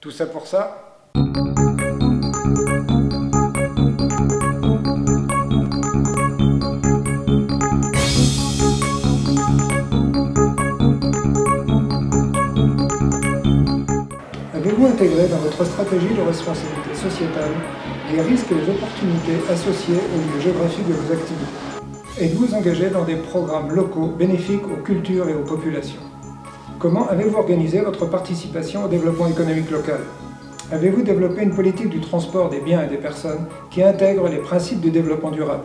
Tout ça pour ça Avez-vous intégré dans votre stratégie de responsabilité sociétale les risques et les opportunités associées au lieu géographique de vos activités? Êtes-vous engagé dans des programmes locaux bénéfiques aux cultures et aux populations? Comment avez-vous organisé votre participation au développement économique local Avez-vous développé une politique du transport des biens et des personnes qui intègre les principes du développement durable